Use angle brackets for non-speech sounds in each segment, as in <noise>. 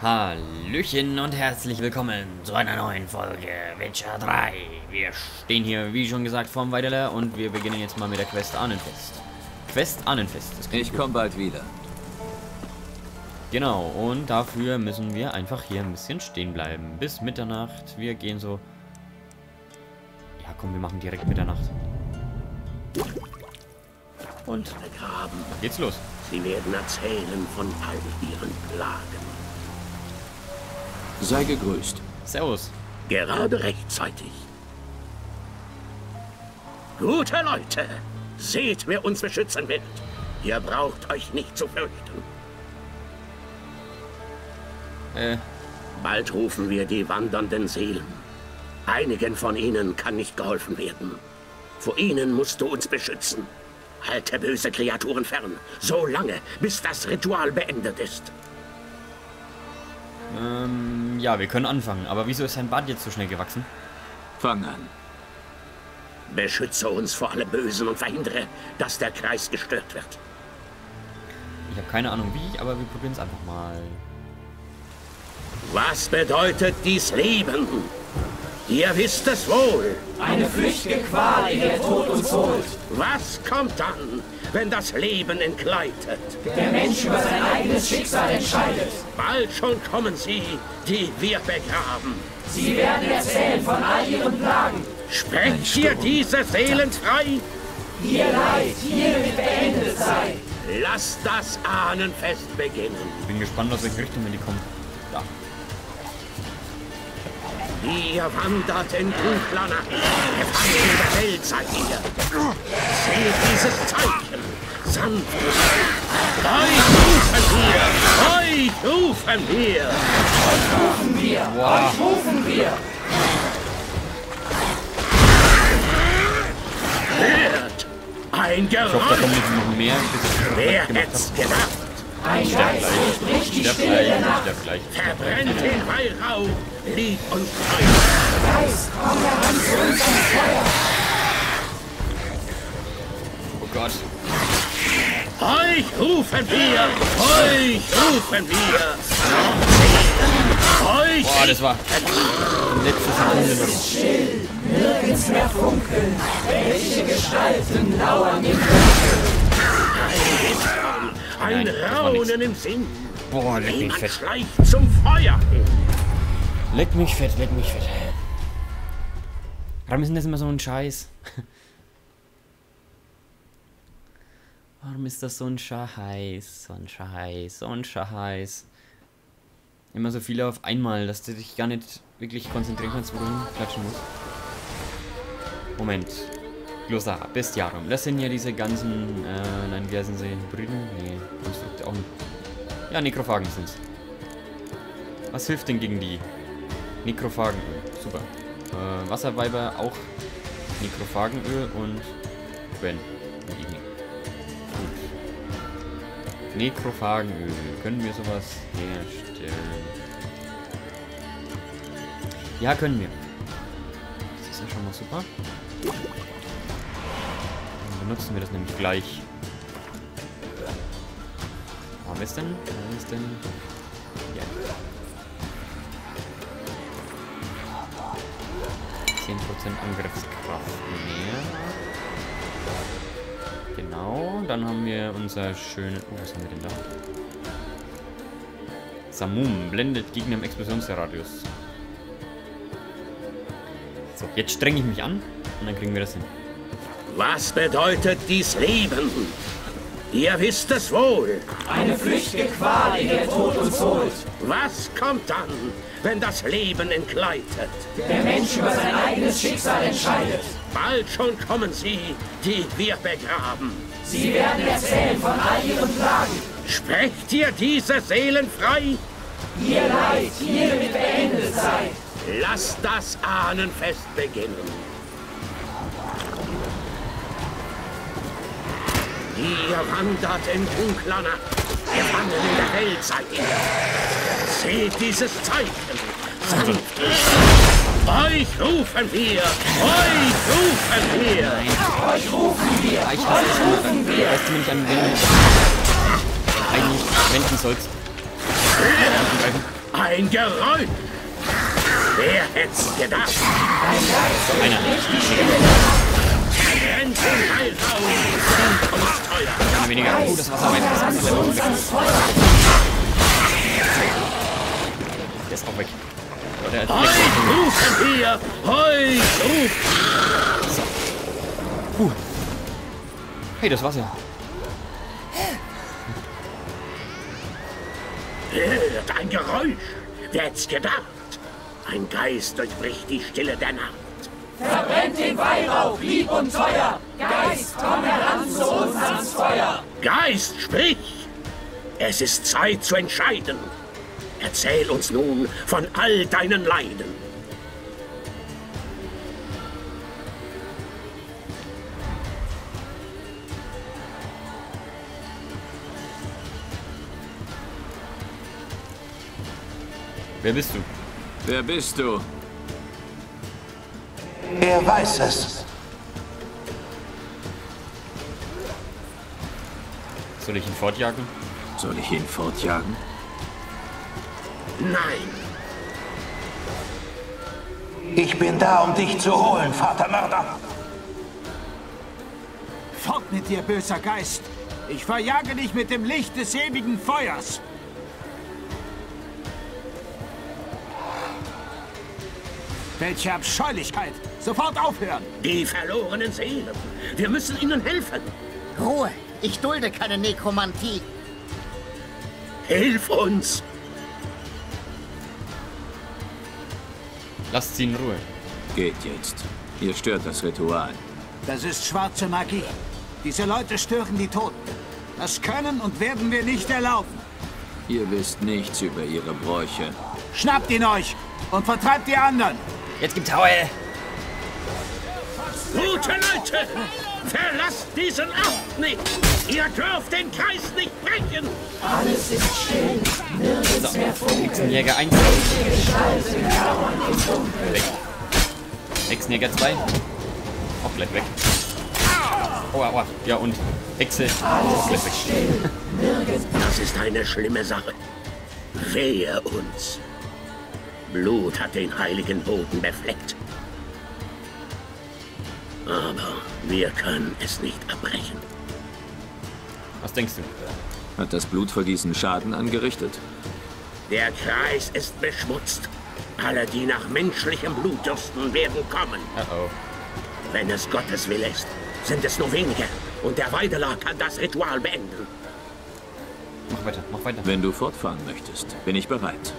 Hallöchen und herzlich willkommen zu einer neuen Folge Witcher 3. Wir stehen hier, wie schon gesagt, vorm Weideler und wir beginnen jetzt mal mit der Quest Ahnenfest. Quest Ahnenfest. Ich komme bald wieder. Genau, und dafür müssen wir einfach hier ein bisschen stehen bleiben. Bis Mitternacht. Wir gehen so... Ja, komm, wir machen direkt Mitternacht. Und begraben. geht's los. Sie werden erzählen von all ihren Plagen. Sei gegrüßt. Servus. Gerade rechtzeitig. Gute Leute, seht, wer uns beschützen wird. Ihr braucht euch nicht zu fürchten. Äh, Bald rufen wir die wandernden Seelen. Einigen von ihnen kann nicht geholfen werden. Vor ihnen musst du uns beschützen. Halte böse Kreaturen fern, so lange, bis das Ritual beendet ist. Ähm, ja, wir können anfangen. Aber wieso ist sein Bart jetzt so schnell gewachsen? Fang an. Beschütze uns vor allem Bösen und verhindere, dass der Kreis gestört wird. Ich habe keine Ahnung wie, aber wir probieren es einfach mal. Was bedeutet dies Leben? Ihr wisst es wohl. Eine flüchtige Qual, in der Tod uns holt. Was kommt dann, wenn das Leben entgleitet? Der Mensch über sein eigenes Schicksal entscheidet. Bald schon kommen sie, die wir begraben. Sie werden erzählen von all ihren Plagen. Sprecht ihr diese Seelen frei? Ihr Leid hier wird beendet sein. Lasst das Ahnenfest beginnen. Bin gespannt, aus welche Richtung wir die kommen. Da. Ihr wandert in dunkler Nacht. Gefangen in der Welt seid ihr. Seht dieses Zeichen. Sanft. Euch rufen wir. Euch rufen wir. Rufen wir, euch rufen wir. Hört. Ein Ich hoffe, da Geräusch. kommen noch mehr. Wer hätt's gedacht? Ein Geist durchbricht die Stille Nacht. Verbrennt den Weihrauch. Lieb und treu. Geist, komm heran zu uns ans Feuer. Euch rufen wir. Euch rufen wir. Euch Boah, das war letzte Sekunde noch. Still, nirgends mehr funkeln. Welche Gestalten lauern im Dunkeln. ein Nein. Raunen im Sinn. Boah, leck mich fett. zum Feuer. Leck mich fett, leck mich fett. Warum ist denn das immer so ein Scheiß? Warum ist das so ein Scheiß? So ein Scheiß, so ein Scheiß. Immer so viele auf einmal, dass du dich gar nicht wirklich konzentrieren kannst, wo du klatschen musst. Moment. Glossar, Bestiarum. Das sind ja diese ganzen, äh, nein, wie heißen sie? Hybriden? Nee, Konstrukte auch nicht. Ja, Nekrophagen sind's. Was hilft denn gegen die? Nekrophagenöl. Super. Äh, Wasserweiber auch Nekrophagenöl und Gwen. Nekrophagenöl. Können wir sowas herstellen? Ja, können wir. Das ist ja schon mal super. Dann benutzen wir das nämlich gleich. Wo haben wir es denn? Wo haben wir es denn? Ja. 10% Angriffskraft mehr. Genau, dann haben wir unser schönes... Oh, was haben wir denn da? Samum blendet Gegner im Explosionsradius. So, jetzt strenge ich mich an und dann kriegen wir das hin. Was bedeutet dies Leben? Ihr wisst es wohl. Eine flüchtige Qual, in der Tod uns holt. Was kommt dann, wenn das Leben entgleitet? Der Mensch über sein eigenes Schicksal entscheidet. Bald schon kommen sie, die wir begraben. Sie werden erzählen von all ihren Plagen. Sprecht ihr diese Seelen frei? Ihr Leid hier wird beendet sein. Lasst das Ahnenfest beginnen. Ihr wandert in dunkler Nacht. Gefangen in der Welt seid ihr. Seht dieses Zeichen. Sanft. Euch rufen wir. Euch rufen wir. Euch rufen wir. Es immer, dann weißt du mich an wen eigentlich wenden sollst. Ein Geräusch! Wer hätt's gedacht? Einer. Rennt den Heilraum! Sind uns teuer! Einer weniger. Oh, das Wasser. Das Wasser. Der ist auch weg. Oh, der ist Euch weg. rufen rufen! Puh. Hey, das Wasser. Hört ein Geräusch! Wer hätt's gedacht? Ein Geist durchbricht die Stille der Nacht. Verbrennt den Weihrauch, lieb und teuer. Geist, komm heran zu uns ans Feuer. Geist, sprich! Es ist Zeit zu entscheiden. Erzähl uns nun von all deinen Leiden. Wer bist du? Wer bist du? Er weiß es. Soll ich ihn fortjagen? Soll ich ihn fortjagen? Nein, Ich bin da, um dich zu holen, Vatermörder. Fort mit dir, böser Geist! Ich verjage dich mit dem Licht des ewigen Feuers! Welche Abscheulichkeit! Sofort aufhören! die verlorenen Seelen. Wir müssen ihnen helfen. Ruhe! Ich dulde keine Nekromantie. Hilf uns! Lasst sie in Ruhe. Geht jetzt. Ihr stört das Ritual. Das ist schwarze Magie. Diese Leute stören die Toten. Das können und werden wir nicht erlauben. Ihr wisst nichts über ihre Bräuche. Schnappt ihn euch und vertreibt die anderen! Jetzt gibt's Haue! Gute Leute, verlasst diesen Ort nicht. Ihr dürft den Kreis nicht brechen. Alles ist still, nirgends mehr Funken. Hexenjäger 1. Weg. Hexenjäger 2. Auch gleich weg. Aua, aua. Ja, und Hexe. Auch gleich weg. Das ist eine schlimme Sache. Wehe uns. Blut hat den heiligen Boden befleckt. Aber wir können es nicht abbrechen. Was denkst du? Hat das Blutvergießen Schaden angerichtet? Der Kreis ist beschmutzt. Alle, die nach menschlichem Blut dürsten, werden kommen. Uh oh. Wenn es Gottes Wille ist, sind es nur wenige. Und der Weideler kann das Ritual beenden. Mach weiter, mach weiter. Wenn du fortfahren möchtest, bin ich bereit.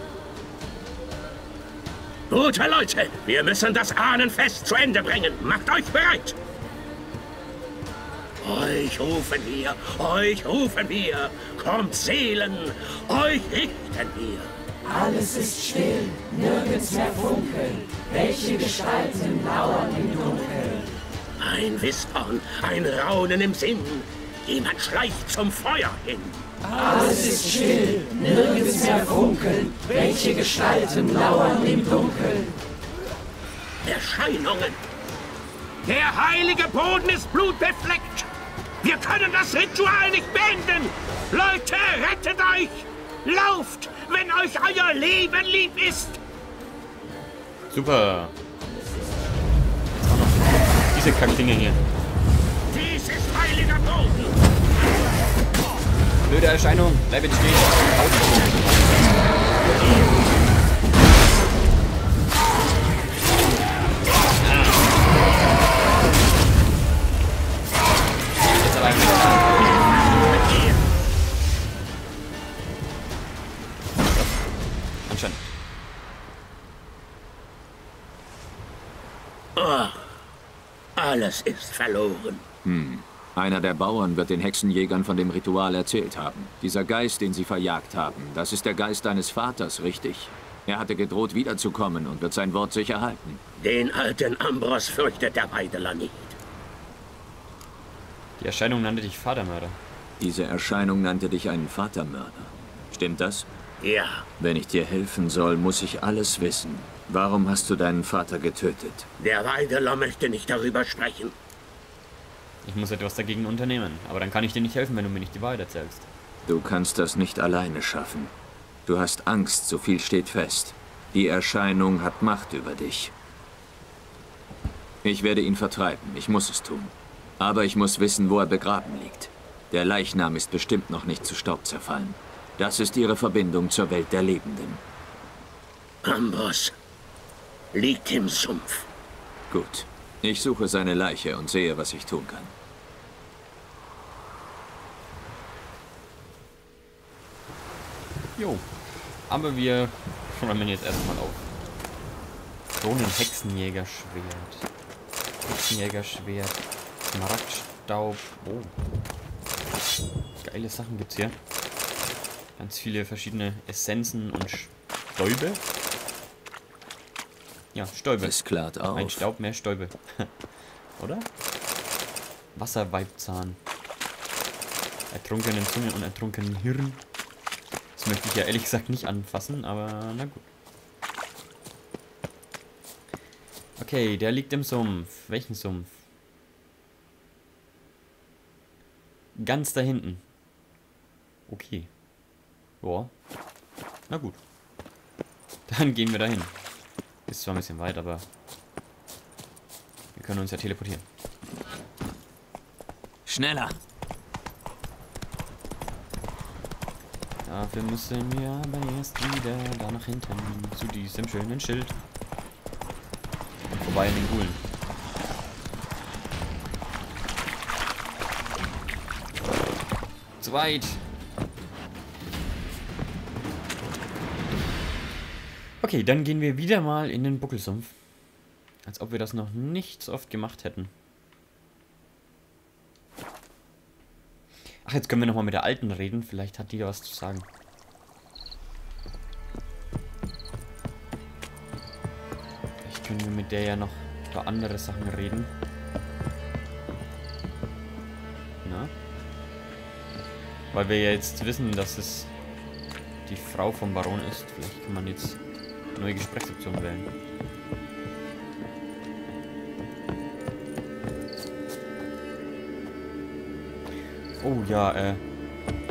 Gute Leute, wir müssen das Ahnenfest zu Ende bringen. Macht euch bereit. Euch rufen wir, euch rufen wir. Kommt Seelen, euch richten wir. Alles ist still, nirgends mehr Funkeln. Welche Gestalten lauern im Dunkeln? Ein Wispern, ein Raunen im Sinn. Jemand schleicht zum Feuer hin. Alles ist still, nirgends mehr Funkeln. Welche Gestalten lauern im Dunkeln? Erscheinungen. Der heilige Boden ist blutbefleckt. Wir können das Ritual nicht beenden. Leute, rettet euch. Lauft, wenn euch euer Leben lieb ist. Super. Jetzt auch noch diese Kackdinger hier. Dies ist heiliger Boden. Blöde Erscheinung. Bleib jetzt stehen. Jetzt aber Anscheinend. Alles ist verloren. Einer der Bauern wird den Hexenjägern von dem Ritual erzählt haben. Dieser Geist, den sie verjagt haben, das ist der Geist deines Vaters, richtig? Er hatte gedroht, wiederzukommen und wird sein Wort sicher halten. Den alten Ambros fürchtet der Weideler nicht. Die Erscheinung nannte dich Vatermörder. Diese Erscheinung nannte dich einen Vatermörder. Stimmt das? Ja, Wenn ich dir helfen soll, muss ich alles wissen. Warum hast du deinen Vater getötet? der Weideler möchte nicht darüber sprechen. Ich muss etwas dagegen unternehmen. Aber dann kann ich dir nicht helfen, wenn du mir nicht die Wahrheit erzählst. Du kannst das nicht alleine schaffen. Du hast Angst, so viel steht fest. Die Erscheinung hat Macht über dich. Ich werde ihn vertreiben, ich muss es tun. Aber ich muss wissen, wo er begraben liegt. Der Leichnam ist bestimmt noch nicht zu Staub zerfallen. Das ist ihre Verbindung zur Welt der Lebenden. Amboss liegt im Sumpf. Gut. Ich suche seine Leiche und sehe, was ich tun kann. Jo. Aber wir räumen jetzt erstmal auf. Drohnen-Hexenjäger-Schwert. Hexenjäger-Schwert. Smaragdstaub. Oh. Geile Sachen gibt's hier. Ganz viele verschiedene Essenzen und Stäube. Ja, Stäube. Es klart auf. Ein Staub, mehr Stäube. <laughs> Oder? Wasserweibzahn. Ertrunkenen Zunge und ertrunkenen Hirn. Das möchte ich ja ehrlich gesagt nicht anfassen, aber na gut. Okay, der liegt im Sumpf. Welchen Sumpf? Ganz da hinten. Okay. Boah. Na gut. Dann gehen wir dahin. Ist zwar ein bisschen weit, aber wir können uns ja teleportieren. Schneller! Dafür müssen wir aber erst wieder da nach hinten zu diesem schönen Schild. Und vorbei an den Gulen. Zu weit. Okay, dann gehen wir wieder mal in den Buckelsumpf. Als ob wir das noch nicht so oft gemacht hätten. Ach, jetzt können wir nochmal mit der Alten reden. Vielleicht hat die was zu sagen. Vielleicht können wir mit der ja noch über andere Sachen reden. Weil wir ja jetzt wissen, dass es die Frau vom Baron ist. Vielleicht kann man jetzt neue Gesprächsoptionen wählen. Oh ja, äh.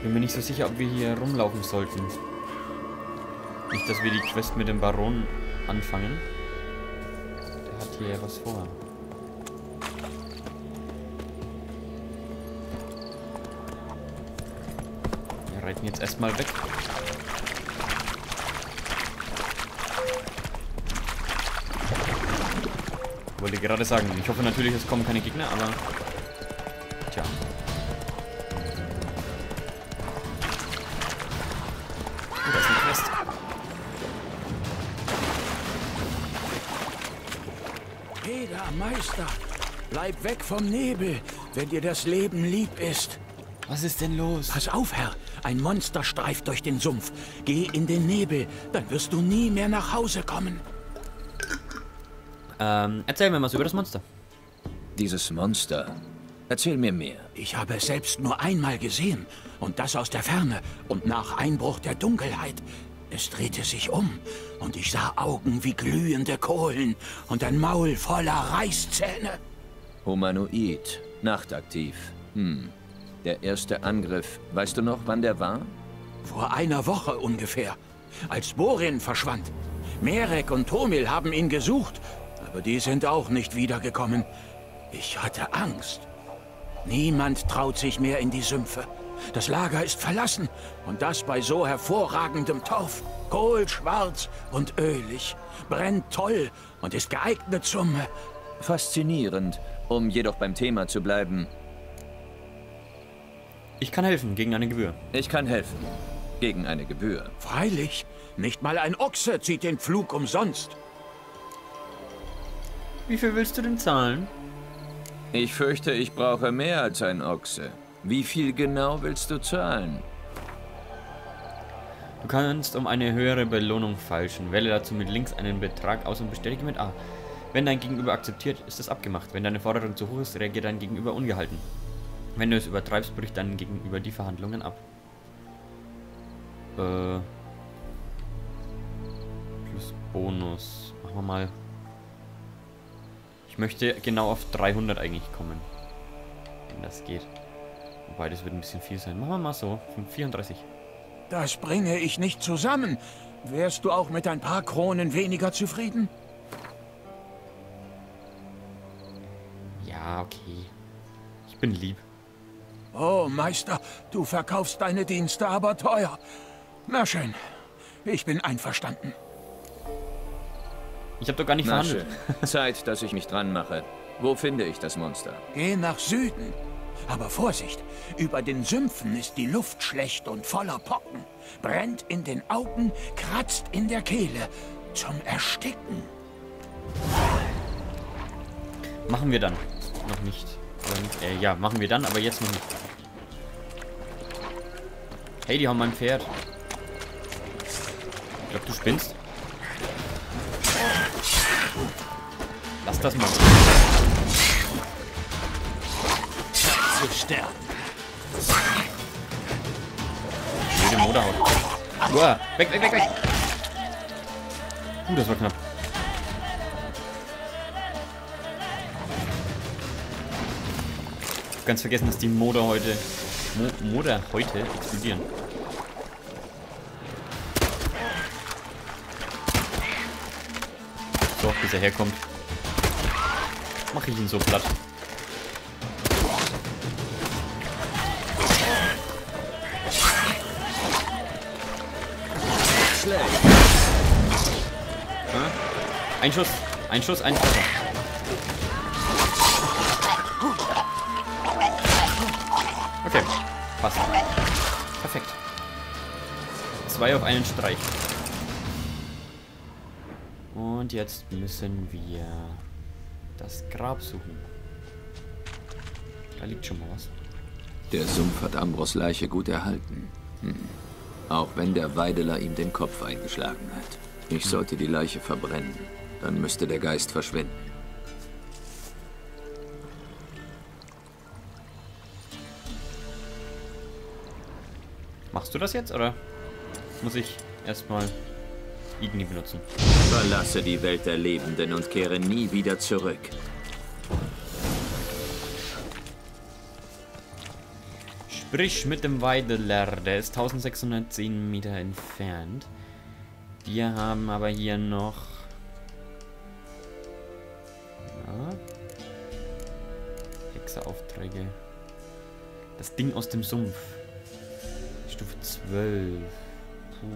Bin mir nicht so sicher, ob wir hier rumlaufen sollten. Nicht, dass wir die Quest mit dem Baron anfangen. Der hat hier was vor. Reiten jetzt erstmal weg. Wollte gerade sagen, ich hoffe natürlich, es kommen keine Gegner, aber... Tja. Oh, da ist eine Quest. Heda, Meister, bleib weg vom Nebel, wenn dir das Leben lieb ist. Was ist denn los? Pass auf, Herr. Ein Monster streift durch den Sumpf. Geh in den Nebel, dann wirst du nie mehr nach Hause kommen. Ähm, erzähl mir was über das Monster. Dieses Monster. Erzähl mir mehr. Ich habe es selbst nur einmal gesehen. Und das aus der Ferne und nach Einbruch der Dunkelheit. Es drehte sich um und ich sah Augen wie glühende Kohlen und ein Maul voller Reißzähne. Humanoid. Nachtaktiv. Hm. Der erste Angriff. Weißt du noch, wann der war? Vor einer Woche ungefähr, als Borin verschwand. Merek und Tomil haben ihn gesucht, aber die sind auch nicht wiedergekommen. Ich hatte Angst. Niemand traut sich mehr in die Sümpfe. Das Lager ist verlassen und das bei so hervorragendem Torf. Kohlschwarz und ölig, brennt toll und ist geeignet zum... Faszinierend. Um jedoch beim Thema zu bleiben. Ich kann helfen, gegen eine Gebühr. Ich kann helfen. Gegen eine Gebühr. Freilich, nicht mal ein Ochse zieht den Flug umsonst. Wie viel willst du denn zahlen? Ich fürchte, ich brauche mehr als ein Ochse. Wie viel genau willst du zahlen? Du kannst um eine höhere Belohnung falschen. Wähle dazu mit links einen Betrag aus und bestätige mit A. Wenn dein Gegenüber akzeptiert, ist es abgemacht. Wenn deine Forderung zu hoch ist, reagiert dein Gegenüber ungehalten. Wenn du es übertreibst, bricht dein Gegenüber die Verhandlungen ab. Äh. Plus Bonus. Machen wir mal. Ich möchte genau auf 300 eigentlich kommen. Wenn das geht. Wobei, das wird ein bisschen viel sein. Machen wir mal so. 34. Das bringe ich nicht zusammen. Wärst du auch mit ein paar Kronen weniger zufrieden? Ja, okay. Ich bin lieb. Oh, Meister, du verkaufst deine Dienste aber teuer. Na schön, ich bin einverstanden. Ich habe doch gar nicht Na verhandelt. schön. <laughs> Zeit, dass ich mich dran mache. Wo finde ich das Monster? Geh nach Süden. Aber Vorsicht, über den Sümpfen ist die Luft schlecht und voller Pocken. Brennt in den Augen, kratzt in der Kehle. Zum Ersticken. Machen wir dann. Noch nicht. Nicht äh, ja, machen wir dann, aber jetzt noch nicht. Hey, die haben mein Pferd. Ich glaube, du spinnst. Lass das mal. Zu sterben. Jede Motorhaut. Uah, weg, weg, weg, weg. Uh, das war knapp. Ganz vergessen, dass die Motor heute. Mo Motor heute explodieren. So, bis er herkommt. Mache ich ihn so platt. Ein Schuss, ein Schuss, ein Treffer. Passt. Perfekt. Zwei auf einen Streich. Und jetzt müssen wir das Grab suchen. Da liegt schon mal was. Der Sumpf hat Ambros Leiche gut erhalten. Hm. Auch wenn der Weideler ihm den Kopf eingeschlagen hat. Ich sollte die Leiche verbrennen. Dann müsste der Geist verschwinden. Machst du das jetzt oder muss ich erstmal Igni benutzen? Verlasse die Welt der Lebenden und kehre nie wieder zurück. Sprich mit dem Weideler, der ist 1610 Meter entfernt. Wir haben aber hier noch... Ja. Hexeraufträge. Das Ding aus dem Sumpf. Stufe 12. Puh.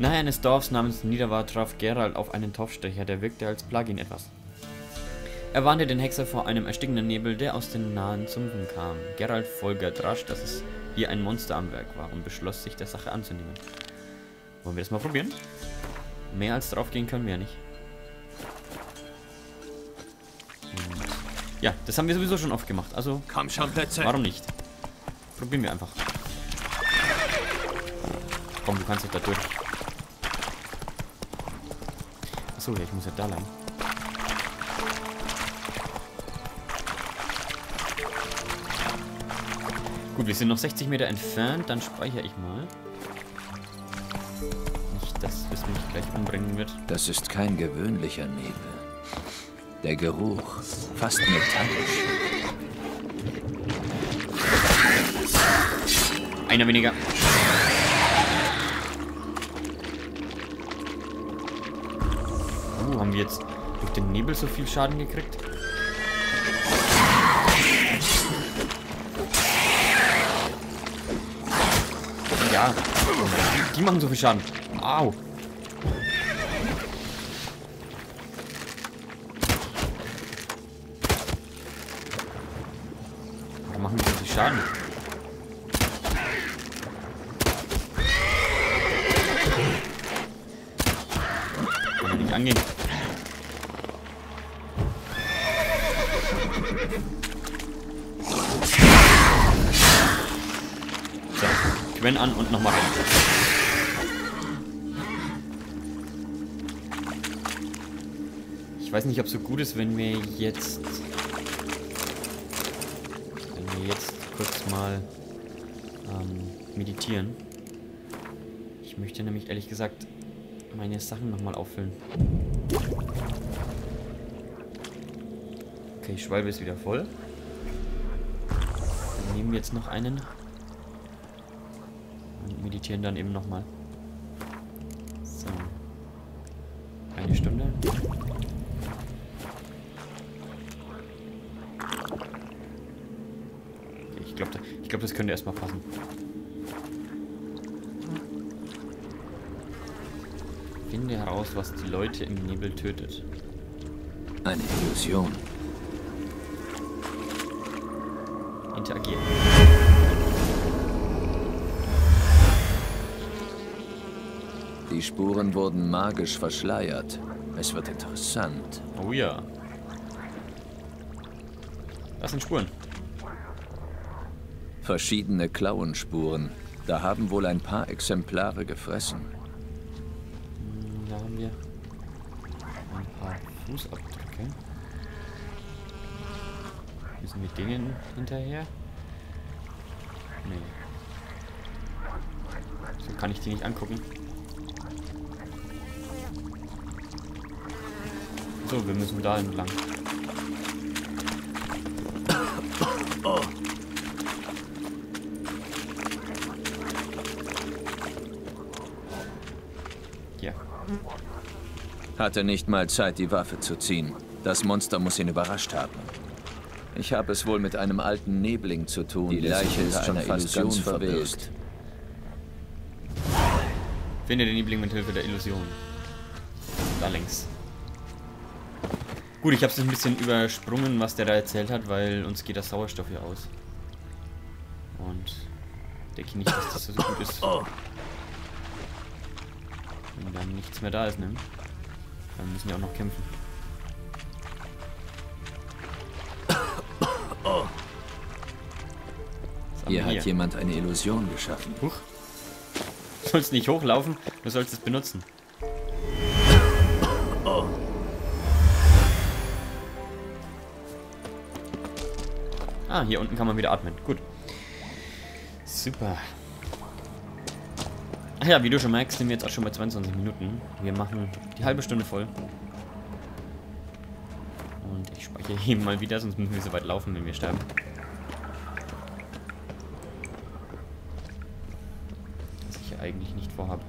Nahe eines Dorfs namens Niederwar traf Gerald auf einen Topfstecher, der wirkte, als plage ihn etwas. Er warnte den Hexer vor einem erstickenden Nebel, der aus den nahen Sumpfen kam. Gerald folgert rasch, dass es hier ein Monster am Werk war und beschloss, sich der Sache anzunehmen. Wollen wir das mal probieren? Mehr als drauf gehen können wir ja nicht. Und ja, das haben wir sowieso schon oft gemacht, also Komm schon, Plätze. warum nicht? Probieren wir einfach. Komm, du kannst doch da durch. Achso, ich muss ja da lang. Gut, wir sind noch 60 Meter entfernt, dann speichere ich mal. Nicht, dass es mich gleich umbringen wird. Das ist kein gewöhnlicher Nebel. Der Geruch, fast metallisch. Einer weniger. Uh, haben wir jetzt durch den Nebel so viel Schaden gekriegt? Ja. Die machen so viel Schaden. Au. Quen an und nochmal rein. Ich weiß nicht, ob es so gut ist, wenn wir jetzt... Wenn wir jetzt kurz mal ähm, meditieren. Ich möchte nämlich ehrlich gesagt meine Sachen nochmal auffüllen. Okay, Schwalbe ist wieder voll. Dann nehmen wir jetzt noch einen meditieren dann eben nochmal. So. Eine Stunde. Ich glaube, ich glaub, das könnte erstmal passen. Finde heraus, was die Leute im Nebel tötet. Eine Illusion. Interagieren. Die Spuren wurden magisch verschleiert. Es wird interessant. Oh ja. Das sind Spuren. Verschiedene Klauenspuren. Da haben wohl ein paar Exemplare gefressen. Hm, Da haben wir ein paar Fußabdrücke. Müssen wir denen hinterher? Nee. So kann ich die nicht angucken. So, wir müssen da entlang. Hier. Hatte nicht mal Zeit, die Waffe zu ziehen. Das Monster muss ihn überrascht haben. Ich habe es wohl mit einem alten Nebling zu tun. Die Leiche ist schon fast ganz verwest. Finde den Liebling mit Hilfe der Illusion. Da längs. Gut, ich habe es ein bisschen übersprungen, was der da erzählt hat, weil uns geht das Sauerstoff hier aus. Und denke nicht, dass das so gut ist. Wenn dann nichts mehr da ist, ne? Dann müssen wir auch noch kämpfen. Haben Hier hat jemand eine Illusion geschaffen. Huch. Du sollst nicht hochlaufen, du sollst es benutzen. Ah, hier unten kann man wieder atmen. Gut. Super. Ach ja, wie du schon merkst, sind wir jetzt auch schon bei 22 Minuten. Wir machen die halbe Stunde voll. Und ich speichere hier mal wieder, sonst müssen wir so weit laufen, wenn wir sterben. Was ich ja eigentlich nicht vorhabe.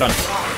Bin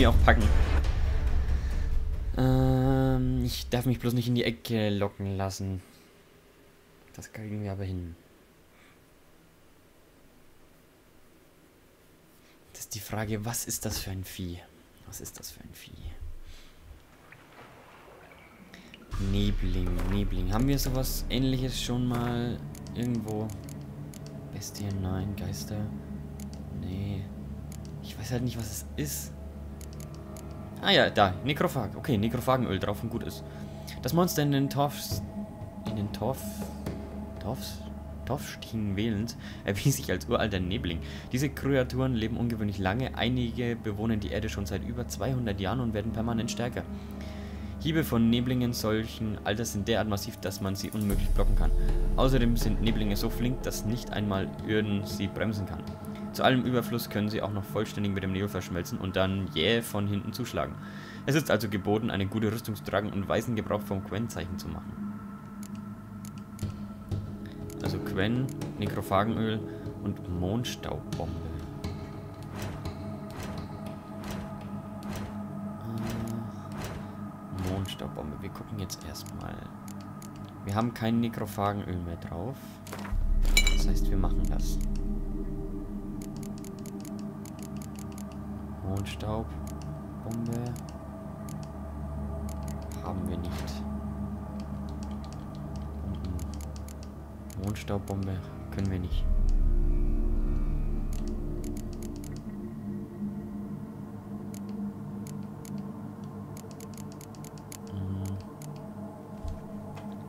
wir auch packen. Ähm, ich darf mich bloß nicht in die Ecke locken lassen. Das kriegen wir aber hin. Das ist die Frage, was ist das für ein Vieh? Was ist das für ein Vieh? Nebling, Nebling. Haben wir sowas ähnliches schon mal irgendwo? Bestien, nein. Geister? Nee. Ich weiß halt nicht, was es ist. Ah ja, da. Nekrophag. Okay, Nekrophagenöl drauf und gut ist. Das Monster in den Torfs... In den Torf... Torfs... Torfstiegen wählend <laughs> erwies sich als uralter Nebling. Diese Kreaturen leben ungewöhnlich lange. Einige bewohnen die Erde schon seit über 200 Jahren und werden permanent stärker. Hiebe von Neblingen solchen Alters sind derart massiv, dass man sie unmöglich blocken kann. Außerdem sind Neblinge so flink, dass nicht einmal Irden sie bremsen kann. Zu allem Überfluss können sie auch noch vollständig mit dem Nebel verschmelzen und dann jäh yeah von hinten zuschlagen. Es ist also geboten, eine gute Rüstung zu tragen und weisen Gebrauch vom Quen-Zeichen zu machen. Also Quen, Nekrophagenöl und Mondstaubbombe. Mondstaubbombe. Wir gucken jetzt erstmal. Wir haben kein Nekrophagenöl mehr drauf. Das heißt, wir machen das. Mondstaubbombe. Haben wir nicht. Mondstaubbombe können wir nicht.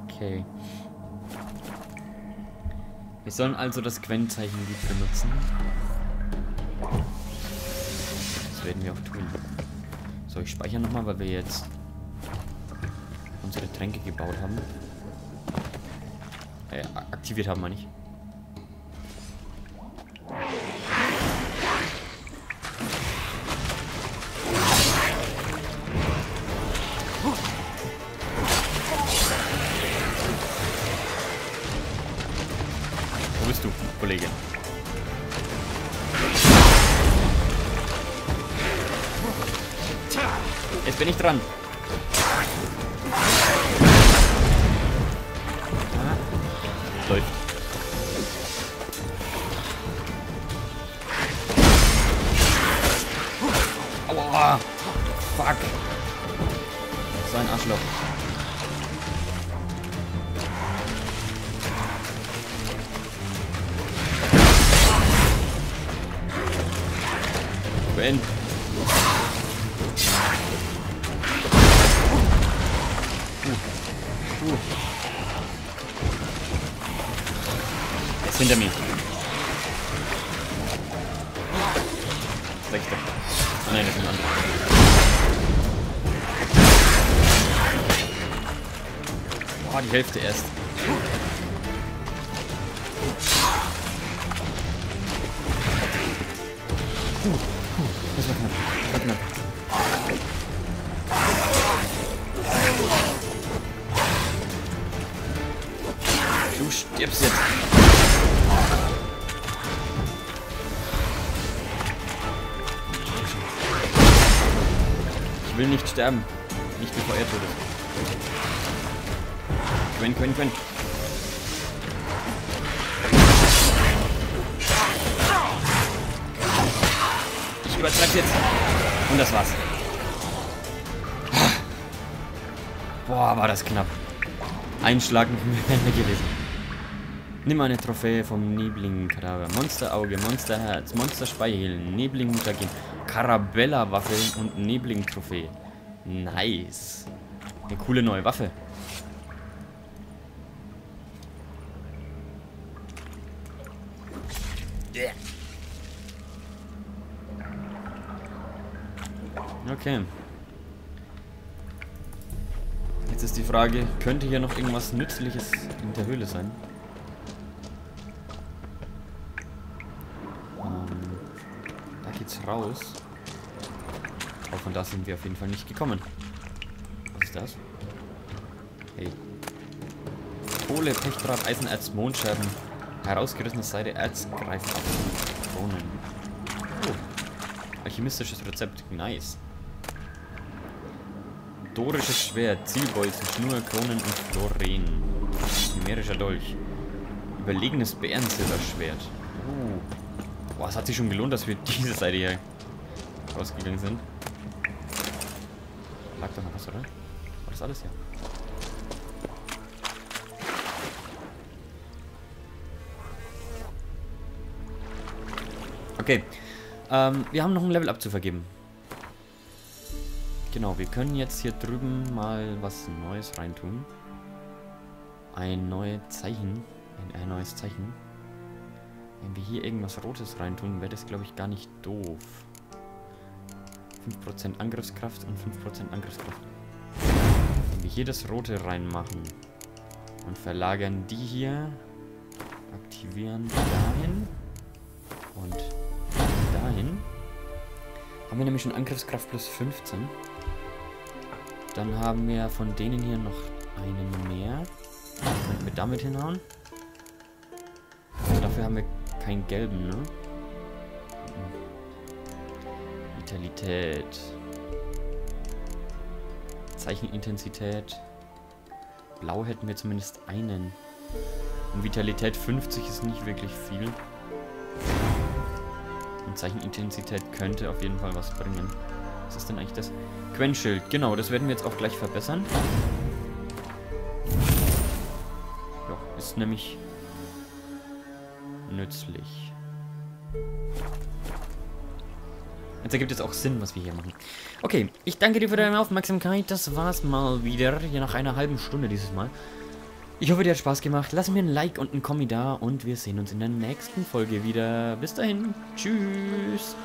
Okay. Wir sollen also das Quentenzeichen gut benutzen. Das werden wir auch tun. So, ich speichere nochmal, weil wir jetzt unsere Tränke gebaut haben. Äh, aktiviert haben, meine ich. Jetzt Er ist hinter mir. Rechte. Oh nein, das ist ein anderer. Boah, die Hälfte erst. Sterben. Nicht bevor er tot ist. Quen, Quen, Quen. übertreib's jetzt. Und das war's. Boah, war das knapp. Ein Schlag wäre <laughs> gewesen. Nimm eine Trophäe vom Nebling-Kadaver. Monsterauge, Monsterherz, Monsterspeichel, Nebling-Mutagen, Karabella-Waffe und Nebling-Trophäe. Nice. Eine coole neue Waffe. Okay. Jetzt ist die Frage, könnte hier noch irgendwas Nützliches in der Höhle sein? Ähm, da geht's raus. Aber von da sind wir auf jeden Fall nicht gekommen. Was ist das? Hey. Kohle, Pechdraht, Eisenerz, Mondscherben, herausgerissene Seide, Erz, greifen ab. Kronen. Oh. Alchemistisches Rezept. Nice. Dorisches Schwert, Zielbolzen, Schnur, Kronen und Floren. Numerischer Dolch. Überlegenes Bärensilberschwert. Uh. Boah, es hat sich schon gelohnt, dass wir <laughs> diese Seite hier rausgegangen sind. Lag da noch was, oder? War das alles? Ja. Okay. Ähm, wir haben noch ein Level up zu vergeben. Genau, wir können jetzt hier drüben mal was Neues reintun. Ein neues Zeichen. Ein, ein neues Zeichen. Wenn wir hier irgendwas Rotes reintun, wäre das, glaube ich, gar nicht doof. 5% Angriffskraft und 5% Angriffskraft. hier das rote reinmachen. Und verlagern die hier. Aktivieren dahin. Und dahin. Haben wir nämlich schon Angriffskraft plus 15. Dann haben wir von denen hier noch einen mehr. Könnten wir damit hinhauen. Aber dafür haben wir keinen gelben, ne? Vitalität. Zeichenintensität. Blau hätten wir zumindest einen. Und Vitalität 50 ist nicht wirklich viel. Und Zeichenintensität könnte auf jeden Fall was bringen. Was ist denn eigentlich das? Quenchschild, genau, das werden wir jetzt auch gleich verbessern. Ja, ist nämlich nützlich. Jetzt ergibt es auch Sinn, was wir hier machen. Okay, ich danke dir für deine Aufmerksamkeit. Das war's mal wieder. Hier nach einer halben Stunde dieses Mal. Ich hoffe, dir hat Spaß gemacht. Lass mir ein Like und ein Kommi da und wir sehen uns in der nächsten Folge wieder. Bis dahin. Tschüss.